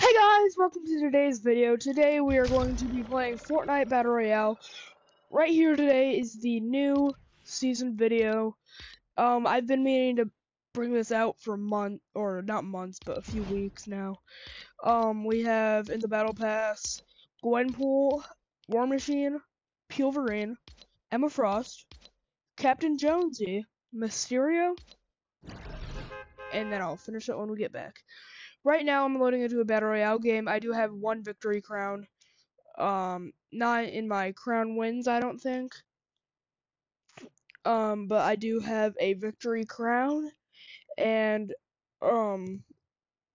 Hey guys, welcome to today's video. Today we are going to be playing Fortnite Battle Royale. Right here today is the new season video. Um, I've been meaning to bring this out for month or not months, but a few weeks now. Um, we have in the Battle Pass Gwenpool, War Machine, Pulverine, Emma Frost, Captain Jonesy, Mysterio, and then I'll finish it when we get back. Right now, I'm loading into a battle royale game. I do have one victory crown. Um, not in my crown wins, I don't think. Um, but I do have a victory crown, and um,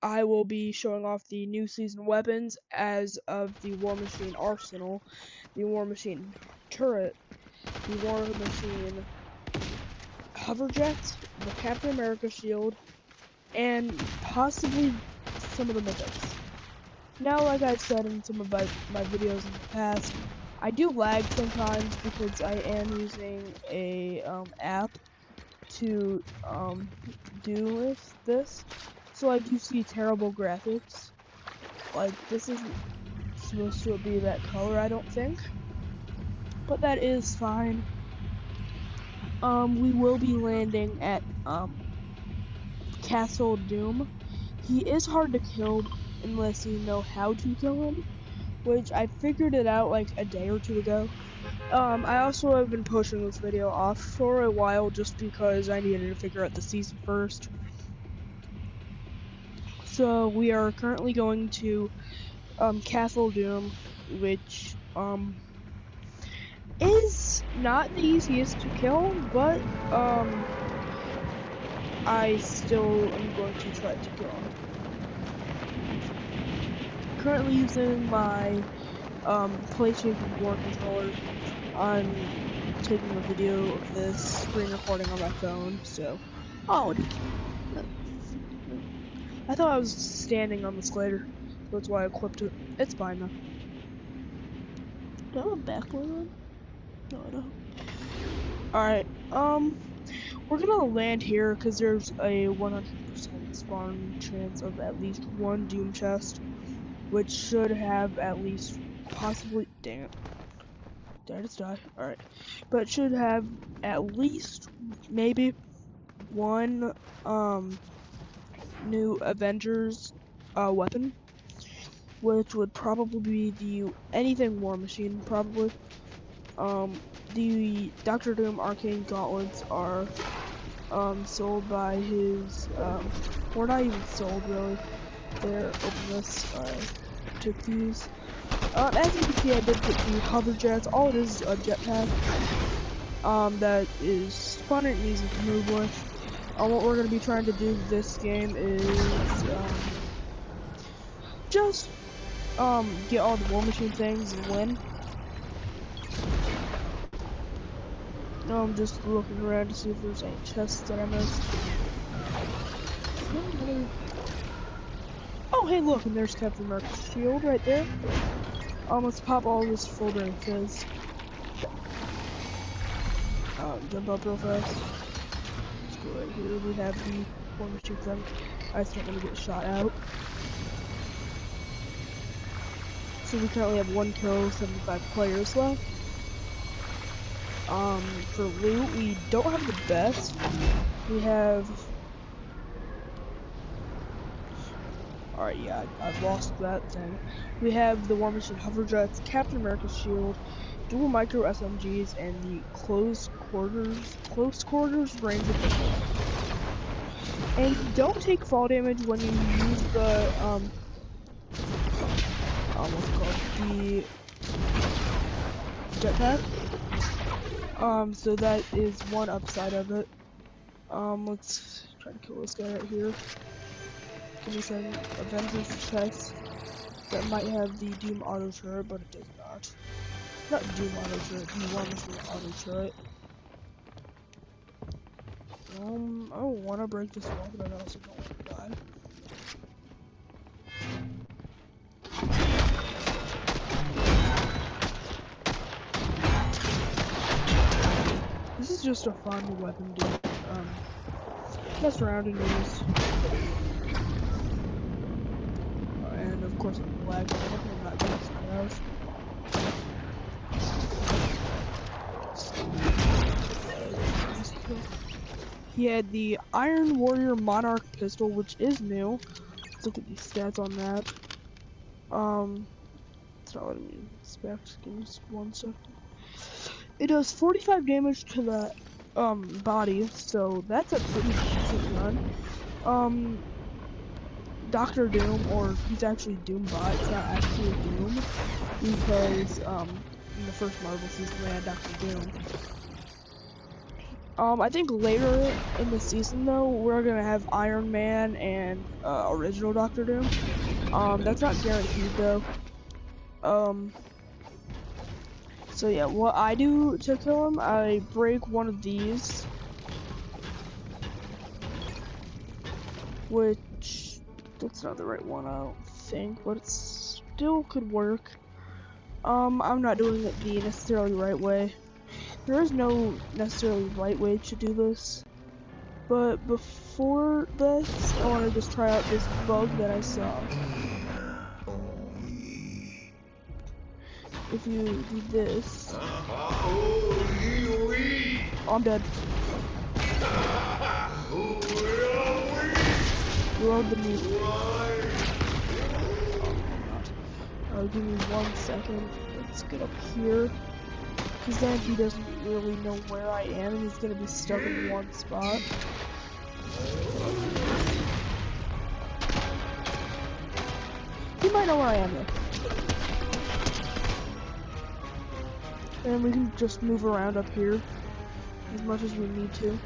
I will be showing off the new season weapons as of the War Machine arsenal, the War Machine turret, the War Machine hover jets, the Captain America shield, and possibly some of the mythics. Now, like I've said in some of my, my videos in the past, I do lag sometimes because I am using a um, app to um, do this. So like you see terrible graphics. Like this isn't supposed to be that color, I don't think. But that is fine. Um, we will be landing at um, Castle Doom. He is hard to kill unless you know how to kill him, which I figured it out like a day or two ago. Um, I also have been pushing this video off for a while just because I needed to figure out the season first. So we are currently going to um, Castle Doom, which um, is not the easiest to kill, but um, I still am going to try to kill him. Currently using my um, PlayStation 4 controller. I'm taking a video of this screen recording on my phone, so. Oh, I thought I was standing on the slider. That's why I clipped it. It's fine though. Do I have a backlight on? No, I don't. Alright, um, we're gonna land here because there's a 100% spawn chance of at least one Doom chest, which should have at least possibly. Dang it. Did die? Alright. But should have at least maybe one um new Avengers uh, weapon, which would probably be the anything War Machine, probably. Um, the Doctor Doom Arcane Gauntlets are um, sold by his, um, or not even sold really. They're openless. I took these. Um, as you can see, I did get the hover jets. All it is is a jetpack. Um, that is fun and easy to move with. Um, what we're gonna be trying to do this game is um, just um, get all the War Machine things and win. No, I'm just looking around to see if there's any chests that I missed. Oh, hey, look, and there's Captain America's shield right there. Let's pop all this full fizz. Um, jump up real fast. Let's go right here. We have the War Machine thing. I just don't want to get shot out. So we currently have one kill, 75 players left. Um, for loot, we don't have the best. We have... Alright, yeah, I, have lost that thing. We have the War Machine Hover Jets, Captain America's Shield, dual micro SMGs, and the close quarters, close quarters range of the And don't take fall damage when you use the, um, um, what's called, the jetpack. Um, so that is one upside of it. Um, let's try to kill this guy right here. Me some Avengers chest that might have the Doom auto turret, but it does not. Not Doom auto turret, one with auto turret. Um, I want to break this wall, but I also don't want to die. This is just a fun weapon to um, mess around and use. I'm lagging. I'm not. He had the Iron Warrior Monarch pistol, which is new. Let's look at the stats on that. Um, not. Give me one second. It does 45 damage to the um body, so that's a pretty decent gun. Um, Doctor Doom, or he's actually Doombot. It's not actually Doom because um in the first Marvel season they had Doctor Doom. Um, I think later in the season though, we're gonna have Iron Man and uh, original Doctor Doom. Um, that's not guaranteed though. Um, so yeah, what I do to kill him, I break one of these. Which, that's not the right one, I don't think, but it still could work. Um, I'm not doing it the necessarily right way. There is no necessarily right way to do this. But before this, I want to just try out this bug that I saw. If you do this... Oh, I'm dead. Reload the meat. Oh, give me one second. Let's get up here. Because then he doesn't really know where I am and he's gonna be stuck in one spot. He might know where I am though. And we can just move around up here as much as we need to.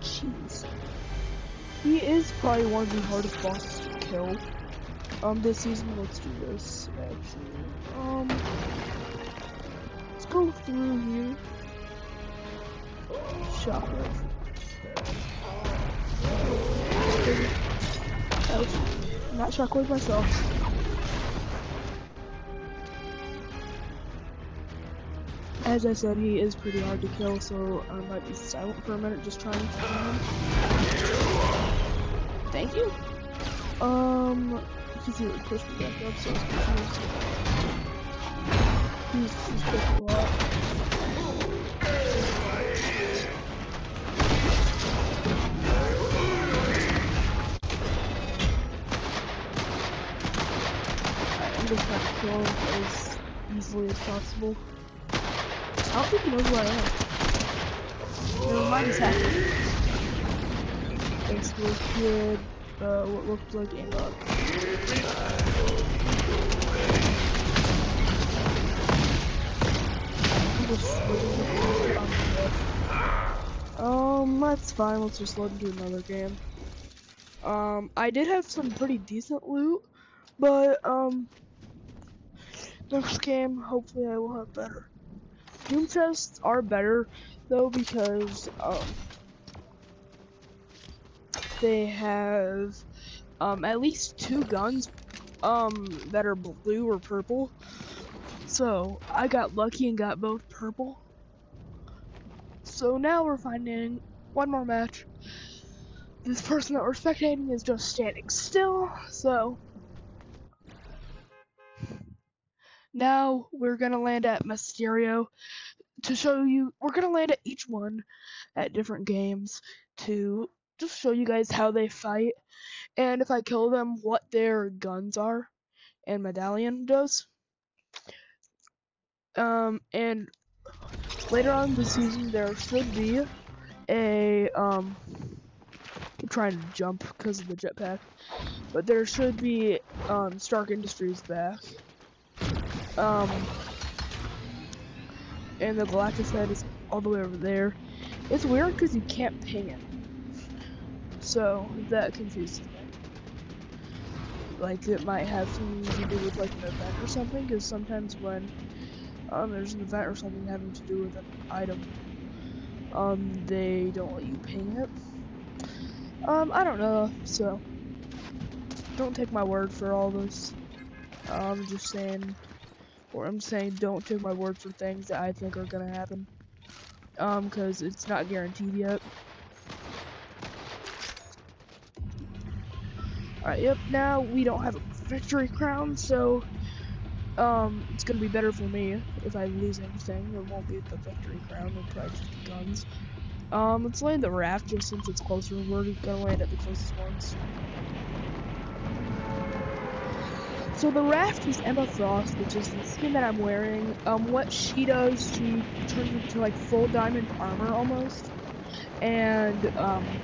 Jeez. He is probably one of the hardest bosses to kill. Um, this season, let's do this, actually. Um, let's go through here. Shockwave. Ouch. Not shockwave myself. As I said, he is pretty hard to kill, so I might be silent for a minute just trying to kill him. Thank you. Um, because he would push me back up, so I was confused. He's, he's pushing a lot. I'm just trying to kill him as easily as possible. Don't think he where I am. Kid, uh, what looked like a bug. Um, that's fine. Let's just load into another game. Um, I did have some pretty decent loot, but um, next game, hopefully, I will have better. Doom chests are better though because um, they have um, at least two guns um, that are blue or purple. So I got lucky and got both purple. So now we're finding one more match. This person that we're spectating is just standing still, so now we're gonna land at Mysterio to show you we're gonna land at each one at different games to just show you guys how they fight and if I kill them what their guns are and medallion does. Um and later on this season there should be a um I'm trying to jump because of the jetpack. But there should be um Stark Industries back. Um and the Galactus head is all the way over there. It's weird because you can't ping it. So that confuses me. Like it might have something to do with like an event or something, because sometimes when um, there's an event or something having to do with an item, um, they don't let you ping it. Um, I don't know, so don't take my word for all this. I'm just saying or I'm saying don't take my word for things that I think are gonna happen. Um, cause it's not guaranteed yet. Alright, yep, now we don't have a victory crown, so um, it's gonna be better for me if I lose anything. It won't be the victory crown, it'll probably just be guns. Um, let's land the raft just since it's closer. We're gonna land at the closest ones. So the raft is Emma Frost, which is the skin that I'm wearing. Um, what she does, she turns into like full diamond armor almost, and um,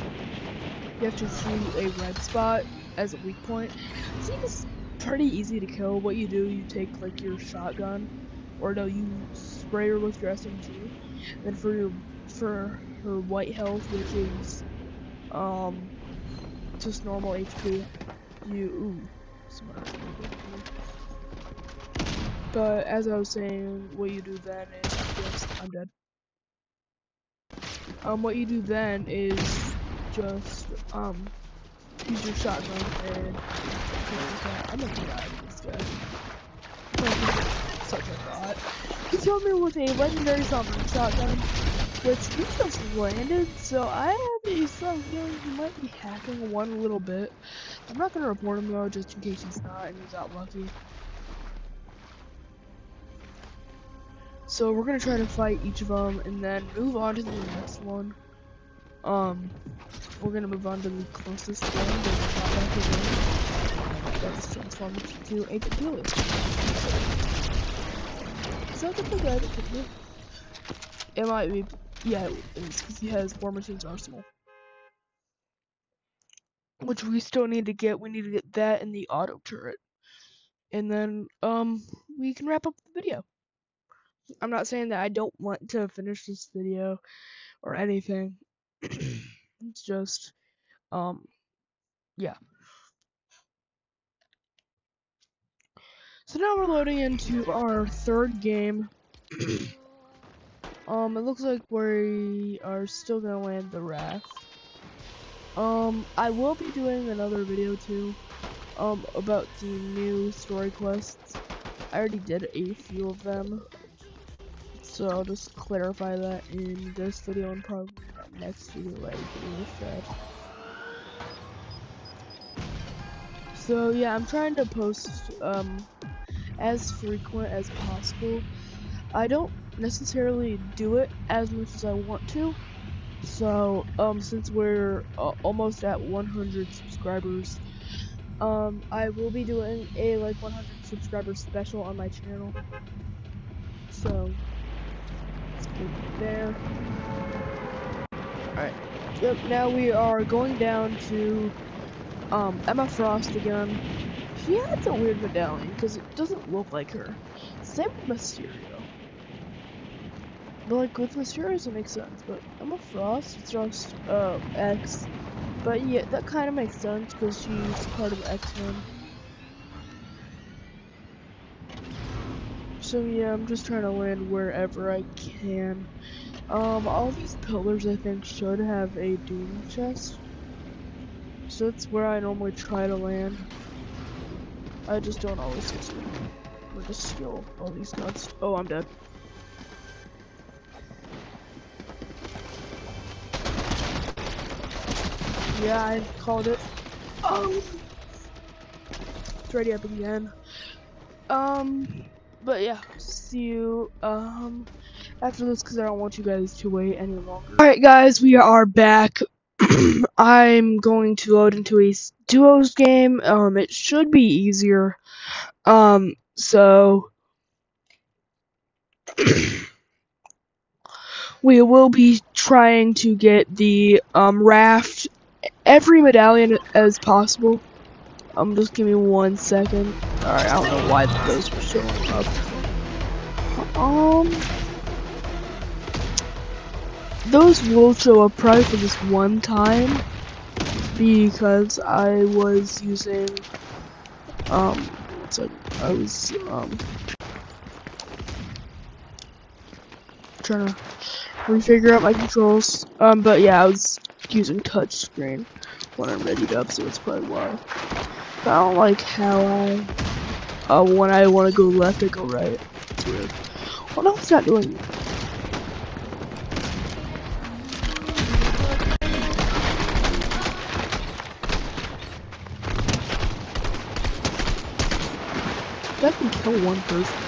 you have to shoot a red spot as a weak point. Seems pretty easy to kill. What you do, you take like your shotgun, or no, you spray her with your SMG. then for your for her white health, which is um just normal HP, you ooh. But as I was saying, what you do then is just I'm dead. Um, what you do then is just um use your shotgun and I'm gonna die this guy. Such a thought. He killed me with a legendary zombie shotgun, which he just landed, so I have a strong feeling he might be hacking one little bit. I'm not gonna report him though, just in case he's not and he's got lucky. So we're gonna try to fight each of them and then move on to the next one. Um, we're gonna move on to the closest one. That's transformed to that the guy that took me? It might be. Yeah, it is because he has War Machine's arsenal. Which we still need to get. We need to get that in the auto turret. And then, um, we can wrap up the video. I'm not saying that I don't want to finish this video or anything. it's just, um, yeah. So now we're loading into our third game. um, it looks like we are still gonna land the raft. Um, I will be doing another video too, um, about the new story quests. I already did a few of them, so I'll just clarify that in this video and probably next video like you said. So yeah, I'm trying to post um, as frequent as possible. I don't necessarily do it as much as I want to. So um, since we're uh, almost at 100 subscribers, um, I will be doing a like 100 subscriber special on my channel. So let's get there. Alright. Yep, now we are going down to um, Emma Frost again. She has a weird medallion because it doesn't look like her. Same with Mysterio. But like with Mysterio it makes sense, but Emma Frost it's just uh, X. But yeah, that kind of makes sense because she's part of X-Men. So yeah, I'm just trying to land wherever I can. Um, all these pillars I think should have a doom chest. So that's where I normally try to land. I just don't always succeed. I'm gonna steal all these nuts. Oh, I'm dead. Yeah, I called it. Oh! It's ready up again. Um, but yeah, see you, um, after this because I don't want you guys to wait any longer. Alright guys, we are back. I'm going to load into a duos game. Um, it should be easier. Um, so we will be trying to get the um raft every medallion as possible. I'm um, just give me one second. Alright, I don't know why those were showing up. Um those will show up probably for this one time because I was using um so I was um trying to refigure out my controls um but yeah I was using touchscreen when I readied up so it's probably why but I don't like how I uh when I want to go left I go right this with. Well, no, it's not doing. That can kill one person.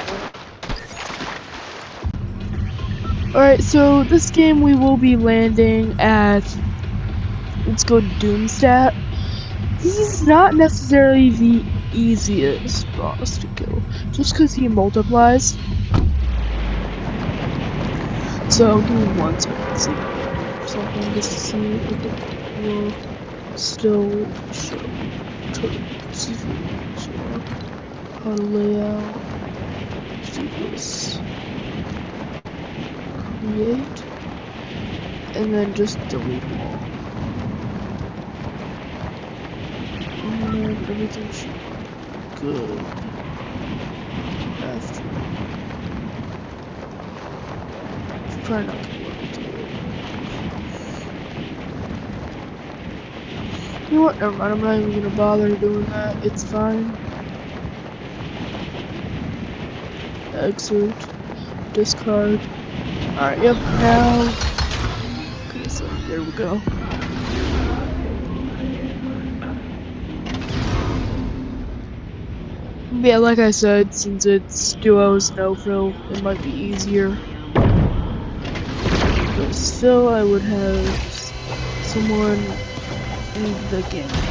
Alright, so this game we will be landing at, let's go Doomstadt. He's not necessarily the easiest boss to kill, just because he multiplies. So, give me one second, see something to see if it will still show. So, how to lay out, do this, create, and then just delete all. Should be good after. Try not to work. You know what? Never mind. I'm not even gonna bother doing that. It's fine. Exit. Discard. Alright, yep, now. Okay, so there we go. Yeah, like I said, since it's duos no fill, it might be easier. But still, I would have someone in the game.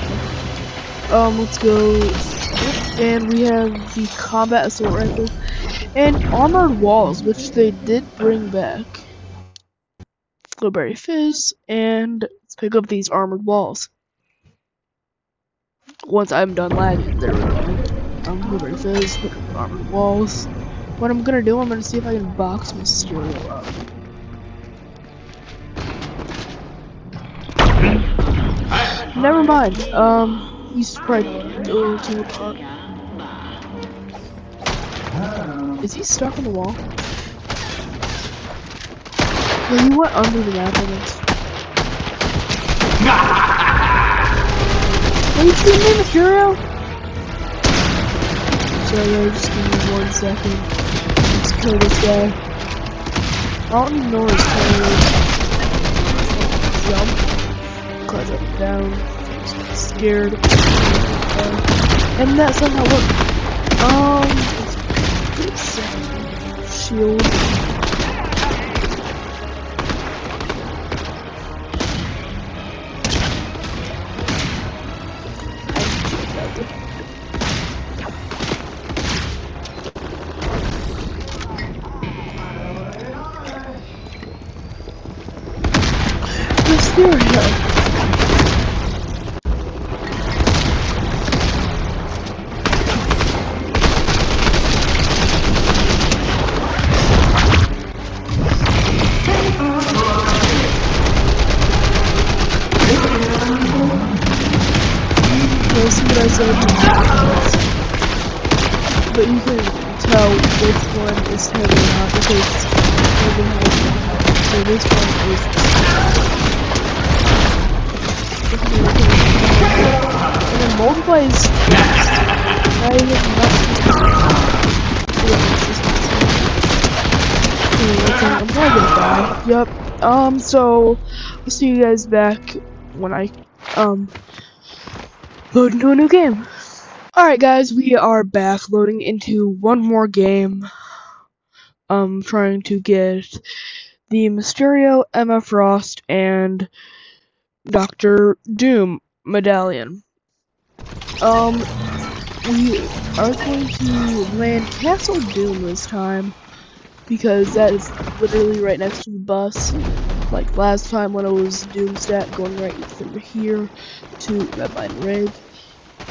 Um, let's go. And we have the combat assault rifle and armored walls, which they did bring back. Flowberry Fizz, and let's pick up these armored walls. Once I'm done lagging, there we go. Um, Flowberry Fizz, armored walls. What I'm gonna do, I'm gonna see if I can box Mysterio up. Never mind. Um, he's probably little too apart. Is he stuck on the wall? Yeah, you went under the map on this. Are you kidding me, Mysterio? Just give me one second. Let's kill this guy. I don't even know where his is. Jump. Up and down. Scared. And that somehow worked. Um, shield. See what I said. But you can tell which one is heavy or not because heavy has So this one is and then multiply is I have not I'm probably gonna die. Yep. Um, so I'll see you guys back when I um load into a new game. Alright guys, we are back loading into one more game. Um trying to get the Mysterio, Emma Frost, and Doctor Doom medallion. Um we are going to land Castle Doom this time because that is literally right next to the bus. Like last time when it was Doomstadt going right from here to Red Line Rig.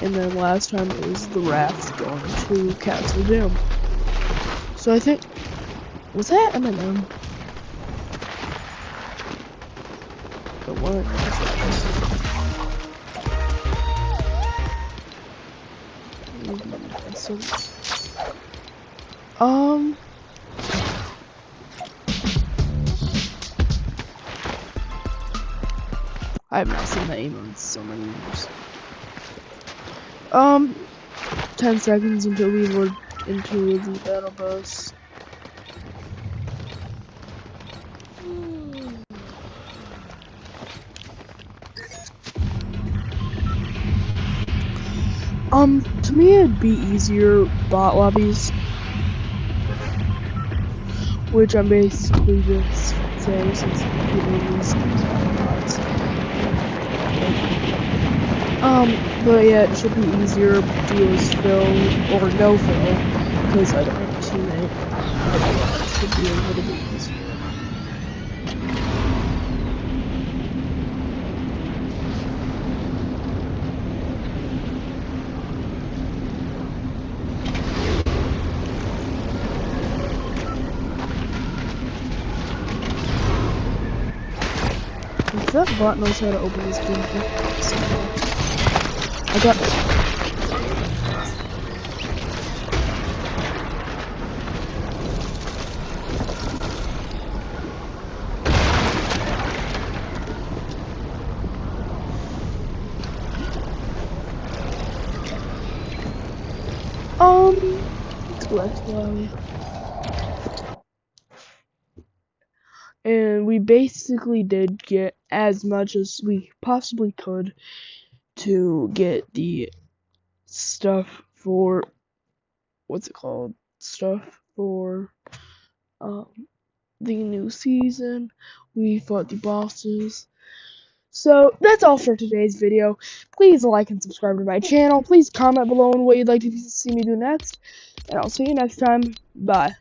And then last time it was the raft going to Castle Doom. So I think was that Eminem? The what? Um. I have not seen that email in so many years um, 10 seconds until we were into the battle bus. Um, to me it'd be easier bot lobbies. Which I'm basically just saying since people use bots. Um, but yeah, it should be easier to use fill or no fill, because I don't have a teammate. It should be a little bit easier. If that bot knows how to open this game, I got Um, let's go. And we basically did get as much as we possibly could to get the stuff for what's it called? Stuff for um the new season. We fought the bosses. So that's all for today's video. Please like and subscribe to my channel. Please comment below on what you'd like to see me do next. And I'll see you next time. Bye.